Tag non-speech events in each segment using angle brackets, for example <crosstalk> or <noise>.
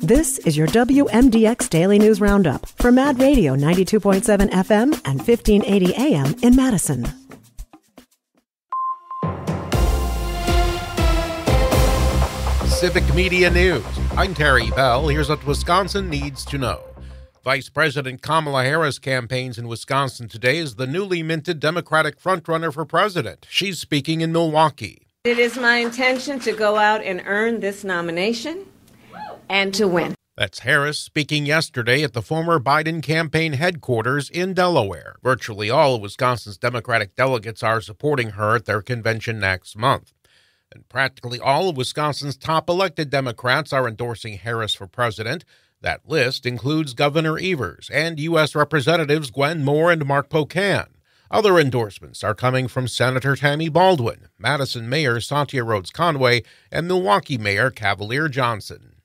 This is your WMDX Daily News Roundup for Mad Radio 92.7 FM and 1580 AM in Madison. Civic Media News. I'm Terry Bell. Here's what Wisconsin needs to know. Vice President Kamala Harris campaigns in Wisconsin today as the newly minted Democratic frontrunner for president. She's speaking in Milwaukee. It is my intention to go out and earn this nomination and to win. That's Harris speaking yesterday at the former Biden campaign headquarters in Delaware. Virtually all of Wisconsin's Democratic delegates are supporting her at their convention next month. And practically all of Wisconsin's top elected Democrats are endorsing Harris for president. That list includes Governor Evers and U.S. Representatives Gwen Moore and Mark Pocan. Other endorsements are coming from Senator Tammy Baldwin, Madison Mayor Satya Rhodes Conway, and Milwaukee Mayor Cavalier Johnson.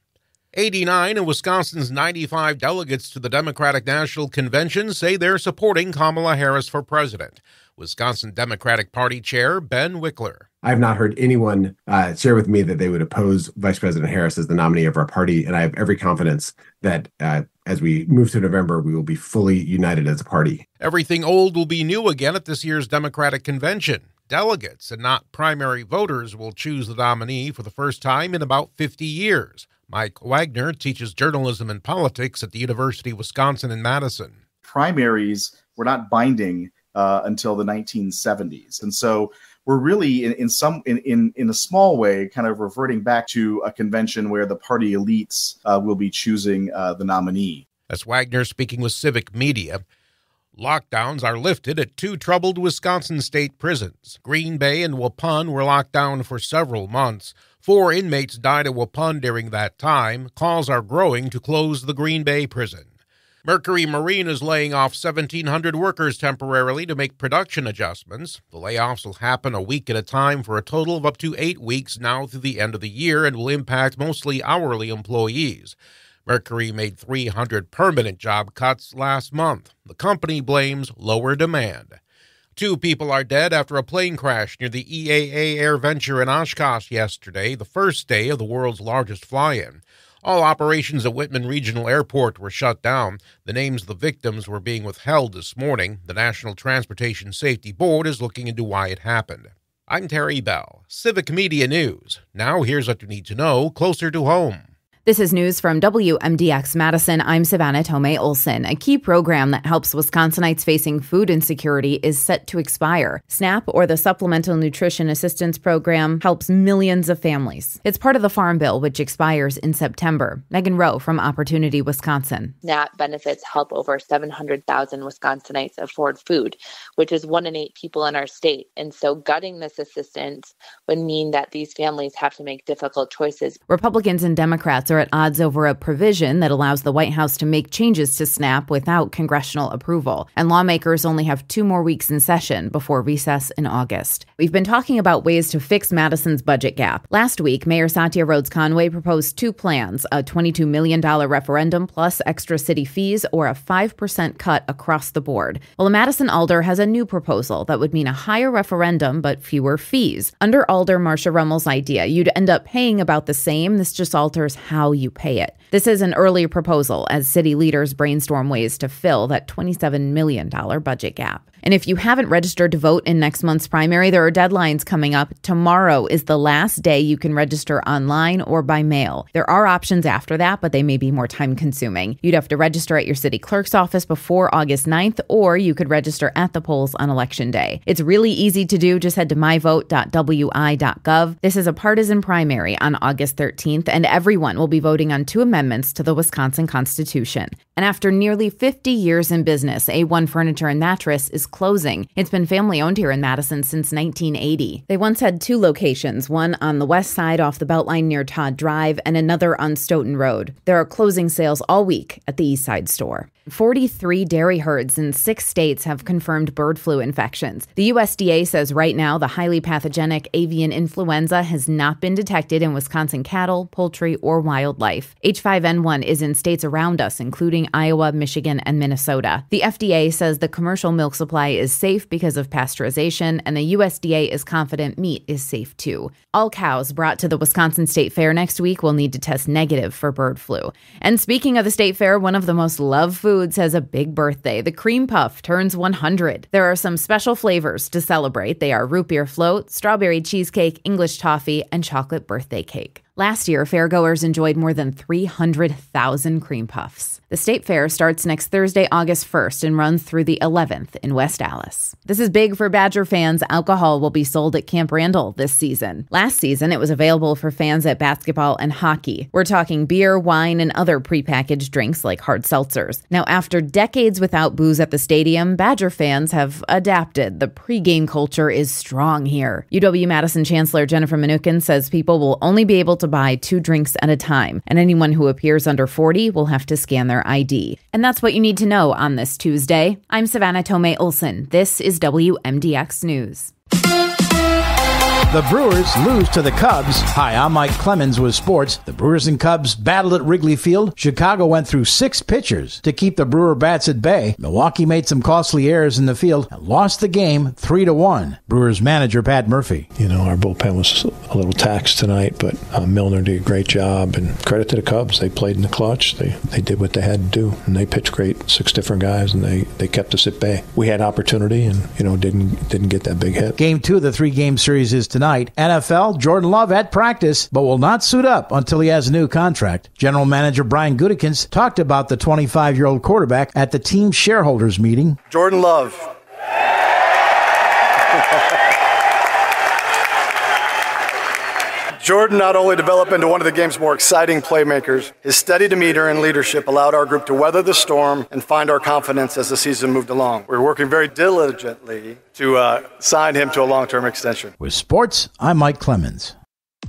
89 of Wisconsin's 95 delegates to the Democratic National Convention say they're supporting Kamala Harris for president. Wisconsin Democratic Party Chair Ben Wickler. I have not heard anyone uh, share with me that they would oppose Vice President Harris as the nominee of our party, and I have every confidence that uh, as we move to November, we will be fully united as a party. Everything old will be new again at this year's Democratic Convention. Delegates and not primary voters will choose the nominee for the first time in about 50 years. Mike Wagner teaches journalism and politics at the University of Wisconsin in Madison. Primaries were not binding uh, until the 1970s, and so we're really in, in some in, in in a small way kind of reverting back to a convention where the party elites uh, will be choosing uh, the nominee. That's Wagner speaking with Civic Media. Lockdowns are lifted at two troubled Wisconsin state prisons. Green Bay and Waupun were locked down for several months. Four inmates died at Waupun during that time. Calls are growing to close the Green Bay prison. Mercury Marine is laying off 1,700 workers temporarily to make production adjustments. The layoffs will happen a week at a time for a total of up to eight weeks now through the end of the year and will impact mostly hourly employees. Mercury made 300 permanent job cuts last month. The company blames lower demand. Two people are dead after a plane crash near the EAA Air Venture in Oshkosh yesterday, the first day of the world's largest fly in. All operations at Wittman Regional Airport were shut down. The names of the victims were being withheld this morning. The National Transportation Safety Board is looking into why it happened. I'm Terry Bell, Civic Media News. Now here's what you need to know closer to home. This is news from WMDX Madison. I'm Savannah Tome Olson. A key program that helps Wisconsinites facing food insecurity is set to expire. SNAP, or the Supplemental Nutrition Assistance Program, helps millions of families. It's part of the Farm Bill, which expires in September. Megan Rowe from Opportunity Wisconsin. SNAP benefits help over 700,000 Wisconsinites afford food, which is one in eight people in our state. And so gutting this assistance would mean that these families have to make difficult choices. Republicans and Democrats are at odds over a provision that allows the White House to make changes to SNAP without congressional approval. And lawmakers only have two more weeks in session before recess in August. We've been talking about ways to fix Madison's budget gap. Last week, Mayor Satya Rhodes Conway proposed two plans a $22 million referendum plus extra city fees, or a 5% cut across the board. Well, the Madison Alder has a new proposal that would mean a higher referendum but fewer fees. Under Alder Marsha Rummel's idea, you'd end up paying about the same. This just alters how how you pay it. This is an early proposal as city leaders brainstorm ways to fill that $27 million budget gap. And if you haven't registered to vote in next month's primary, there are deadlines coming up. Tomorrow is the last day you can register online or by mail. There are options after that, but they may be more time consuming. You'd have to register at your city clerk's office before August 9th, or you could register at the polls on election day. It's really easy to do. Just head to myvote.wi.gov. This is a partisan primary on August 13th, and everyone will be voting on two amendments to the Wisconsin Constitution. And after nearly 50 years in business, A1 Furniture and Mattress is closing. It's been family owned here in Madison since 1980. They once had two locations, one on the west side off the Beltline near Todd Drive and another on Stoughton Road. There are closing sales all week at the East Side store. 43 dairy herds in six states have confirmed bird flu infections. The USDA says right now the highly pathogenic avian influenza has not been detected in Wisconsin cattle, poultry, or wildlife. H5N1 is in states around us, including Iowa, Michigan, and Minnesota. The FDA says the commercial milk supply is safe because of pasteurization, and the USDA is confident meat is safe too. All cows brought to the Wisconsin State Fair next week will need to test negative for bird flu. And speaking of the State Fair, one of the most loved foods Foods has a big birthday. The cream puff turns 100. There are some special flavors to celebrate. They are root beer float, strawberry cheesecake, English toffee, and chocolate birthday cake. Last year, fairgoers enjoyed more than 300,000 cream puffs. The state fair starts next Thursday, August 1st, and runs through the 11th in West Allis. This is big for Badger fans. Alcohol will be sold at Camp Randall this season. Last season, it was available for fans at basketball and hockey. We're talking beer, wine, and other prepackaged drinks like hard seltzers. Now, after decades without booze at the stadium, Badger fans have adapted. The pregame culture is strong here. UW Madison Chancellor Jennifer Mnookin says people will only be able to buy two drinks at a time, and anyone who appears under 40 will have to scan their ID. And that's what you need to know on this Tuesday. I'm Savannah Tomei Olson. This is WMDX News. The Brewers lose to the Cubs. Hi, I'm Mike Clemens with sports. The Brewers and Cubs battled at Wrigley Field. Chicago went through six pitchers to keep the Brewer bats at bay. Milwaukee made some costly errors in the field and lost the game three to one. Brewers manager Pat Murphy. You know, our bullpen was a little taxed tonight, but uh, Milner did a great job. And credit to the Cubs, they played in the clutch. They they did what they had to do, and they pitched great. Six different guys, and they they kept us at bay. We had opportunity, and you know didn't didn't get that big hit. Game two of the three game series is tonight tonight. NFL, Jordan Love at practice, but will not suit up until he has a new contract. General Manager Brian Gutekunst talked about the 25 year old quarterback at the team shareholders meeting. Jordan Love. <laughs> Jordan not only developed into one of the game's more exciting playmakers, his steady demeanor and leadership allowed our group to weather the storm and find our confidence as the season moved along. We are working very diligently to uh, sign him to a long term extension. With sports, I'm Mike Clemens.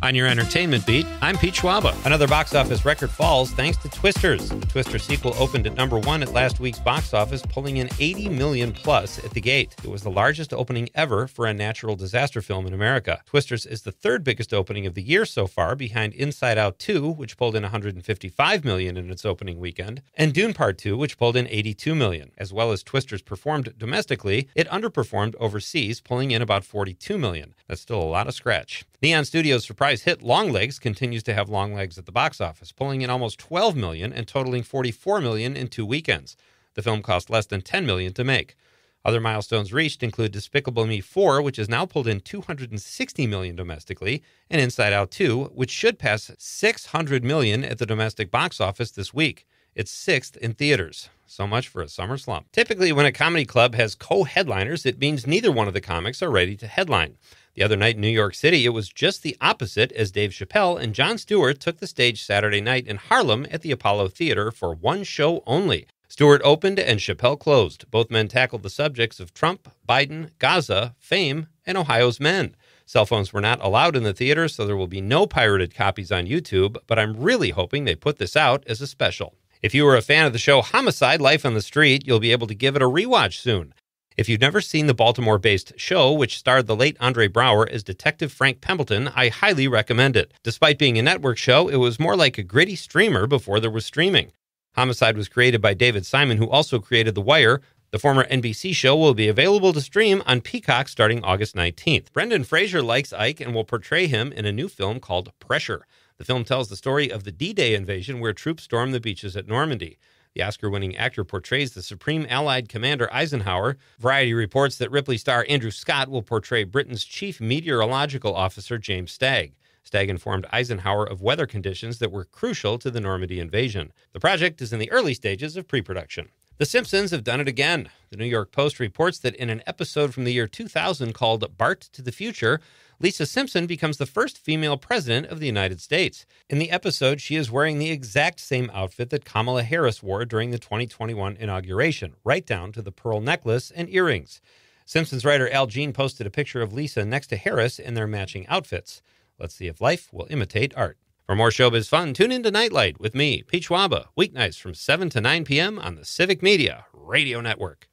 On your entertainment beat, I'm Pete Schwaba. Another box office record falls thanks to Twisters. The Twister sequel opened at number one at last week's box office, pulling in 80 million plus at the gate. It was the largest opening ever for a natural disaster film in America. Twisters is the third biggest opening of the year so far, behind Inside Out 2, which pulled in 155 million in its opening weekend, and Dune Part 2, which pulled in 82 million. As well as Twisters performed domestically, it underperformed overseas, pulling in about 42 million. That's still a lot of scratch. Neon Studios' surprise hit Longlegs continues to have long legs at the box office, pulling in almost 12 million and totaling 44 million in two weekends. The film cost less than 10 million to make. Other milestones reached include Despicable Me 4, which has now pulled in 260 million domestically, and Inside Out 2, which should pass 600 million at the domestic box office this week. It's sixth in theaters. So much for a summer slump. Typically, when a comedy club has co headliners, it means neither one of the comics are ready to headline. The other night in New York City, it was just the opposite as Dave Chappelle and Jon Stewart took the stage Saturday night in Harlem at the Apollo Theater for one show only. Stewart opened and Chappelle closed. Both men tackled the subjects of Trump, Biden, Gaza, fame, and Ohio's men. Cell phones were not allowed in the theater, so there will be no pirated copies on YouTube, but I'm really hoping they put this out as a special. If you were a fan of the show Homicide Life on the Street, you'll be able to give it a rewatch soon. If you've never seen the Baltimore based show, which starred the late Andre Braugher as Detective Frank Pembleton, I highly recommend it. Despite being a network show, it was more like a gritty streamer before there was streaming. Homicide was created by David Simon, who also created The Wire. The former NBC show will be available to stream on Peacock starting August 19th. Brendan Fraser likes Ike and will portray him in a new film called Pressure. The film tells the story of the D Day invasion where troops stormed the beaches at Normandy. The Oscar winning actor portrays the Supreme Allied Commander Eisenhower. Variety reports that Ripley star Andrew Scott will portray Britain's chief meteorological officer, James Stagg. Stagg informed Eisenhower of weather conditions that were crucial to the Normandy invasion. The project is in the early stages of pre production. The Simpsons have done it again. The New York Post reports that in an episode from the year 2000 called Bart to the Future, Lisa Simpson becomes the first female president of the United States. In the episode, she is wearing the exact same outfit that Kamala Harris wore during the 2021 inauguration, right down to the pearl necklace and earrings. Simpsons writer Al Jean posted a picture of Lisa next to Harris in their matching outfits. Let's see if life will imitate art. For more showbiz fun, tune in to Nightlight with me, Pete Schwaba, weeknights from 7 to 9 p.m. on the Civic Media Radio Network.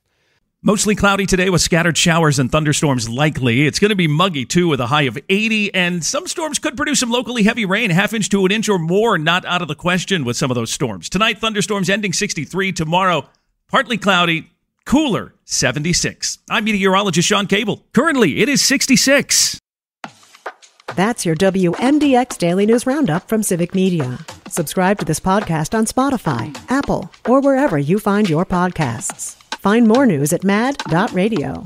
Mostly cloudy today with scattered showers and thunderstorms likely. It's going to be muggy too with a high of 80, and some storms could produce some locally heavy rain, half inch to an inch or more, not out of the question with some of those storms. Tonight, thunderstorms ending 63. Tomorrow, partly cloudy, cooler, 76. I'm meteorologist Sean Cable. Currently, it is 66. That's your WMDX Daily News Roundup from Civic Media. Subscribe to this podcast on Spotify, Apple, or wherever you find your podcasts. Find more news at mad.radio.